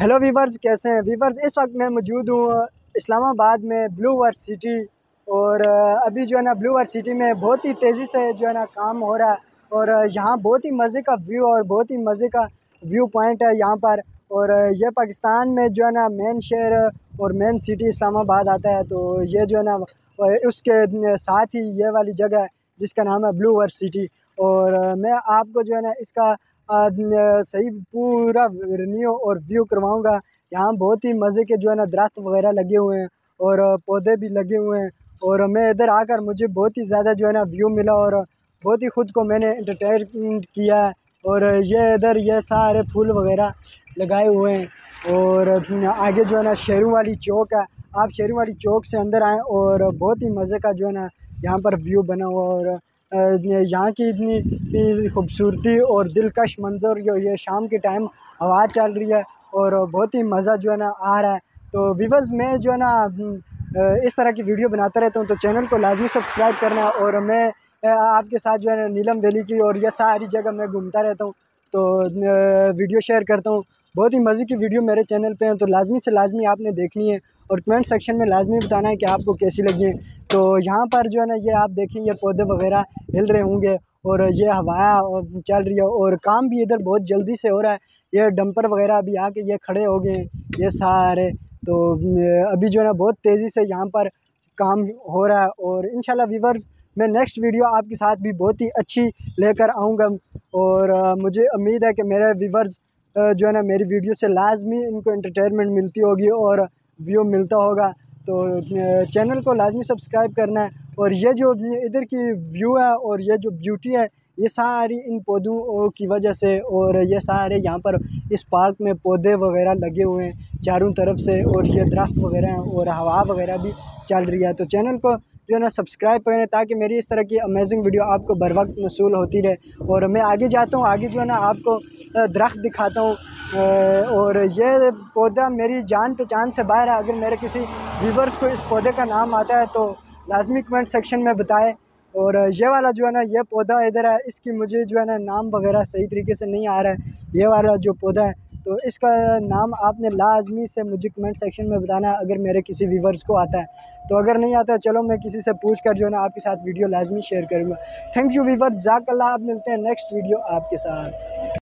Hello viewers कैसे हैं? Viewers इस वक्त मैं मौजूद हूँ इस्लामाबाद में ब्लू वर्स सिटी और अभी जो है ना ब्लू वर्स सिटी में बहुत ही तेज़ी से जो है ना काम हो रहा है और यहाँ बहुत ही मज़े का व्यू और बहुत ही मज़े का व्यू पॉइंट है यहाँ पर और ये पाकिस्तान में जो है ना मेन शहर और मेन सिटी इस्लामाबाद आता है तो ये जो है ना उसके साथ ही ये वाली जगह है जिसका नाम है ब्लू वर्स सिटी और मैं आपको जो है ना इसका सही पूरा रिन्यू और व्यू करवाऊँगा। यहाँ बहुत ही मज़े के जो है ना दरख्त वगैरह लगे हुए हैं और पौधे भी लगे हुए हैं और मैं इधर आकर मुझे बहुत ही ज़्यादा जो है ना व्यू मिला और बहुत ही ख़ुद को मैंने इंटरटेन किया है और ये इधर ये सारे फूल वगैरह लगाए हुए हैं और आगे जो है ना शेरू वाली चौक है। आप शेरू वाली चौक से अंदर आएँ और बहुत ही मज़े का जो है ना यहाँ पर व्यू बना हुआ और यहाँ की इतनी खूबसूरती और दिलकश मंज़र जो ये शाम के टाइम हवा चल रही है और बहुत ही मज़ा जो है ना आ रहा है। तो वीवर्स मैं जो है ना इस तरह की वीडियो बनाता रहता हूँ तो चैनल को लाजमी सब्सक्राइब करना और मैं आपके साथ जो है ना, नीलम वैली की और यह सारी जगह मैं घूमता रहता हूँ। तो वीडियो शेयर करता हूँ। बहुत ही मज़े की वीडियो मेरे चैनल पे हैं तो लाजमी से लाजमी आपने देखनी है और कमेंट सेक्शन में लाजमी बताना है कि आपको कैसी लगी है। तो यहाँ पर जो है ना, ये आप देखें, ये पौधे वगैरह हिल रहे होंगे और ये हवा चल रही है और काम भी इधर बहुत जल्दी से हो रहा है। ये डंपर वगैरह अभी आके ये खड़े हो गए हैं, ये सारे। तो अभी जो है ना, बहुत तेज़ी से यहाँ पर काम हो रहा है और इन वीवर्स मैं नेक्स्ट वीडियो आपके साथ भी बहुत ही अच्छी लेकर आऊँगा। और मुझे उम्मीद है कि मेरे वीवर्स जो है ना, मेरी वीडियो से लाजमी इनको एंटरटेनमेंट मिलती होगी और व्यू मिलता होगा। तो चैनल को लाजमी सब्सक्राइब करना है और ये जो इधर की व्यू है और ये जो ब्यूटी है, ये सारी इन पौधों की वजह से और ये सारे यहाँ पर इस पार्क में पौधे वगैरह लगे हुए हैं चारों तरफ़ से और ये दरख्त वगैरह हैं और हवा वगैरह भी चल रही है। तो चैनल को जो है ना सब्सक्राइब करें ताकि मेरी इस तरह की अमेजिंग वीडियो आपको बर वक्त मसूल होती रहे। और मैं आगे जाता हूँ, आगे जो है ना, आपको दरख्त दिखाता हूँ। और ये पौधा मेरी जान पहचान से बाहर है। अगर मेरे किसी व्यूवर्स को इस पौधे का नाम आता है तो लाजमी कमेंट सेक्शन में बताएँ। और ये वाला जो है ना, ये पौधा इधर है, इसकी मुझे जो है ना, नाम वगैरह सही तरीके से नहीं आ रहा है। ये वाला जो पौधा है तो इसका नाम आपने लाजमी से मुझे कमेंट सेक्शन में बताना है, अगर मेरे किसी व्यूवर्स को आता है। तो अगर नहीं आता, चलो मैं किसी से पूछ कर जो है ना आपके साथ वीडियो लाजमी शेयर करूँगा। थैंक यू वीवर जाकल्ला, आप मिलते हैं नेक्स्ट वीडियो आपके साथ।